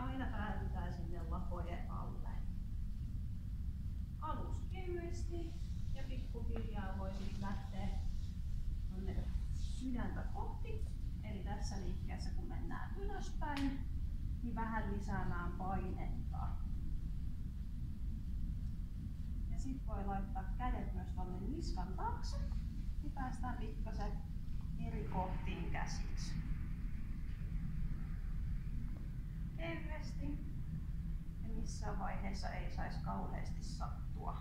aina päädytään sinne lakojen alle. Alus kevyesti ja pikkuhiljaa voi lähteä tuonne sydäntä kohti. Eli tässä liikkeessä kun mennään ylöspäin, niin vähän lisäämään painetta. Ja sitten voi laittaa kädet myös tuonne niskan taakse, niin päästään pikkasen eri kohtiin käsiksi. Missään vaiheessa ei saisi kauheasti sattua.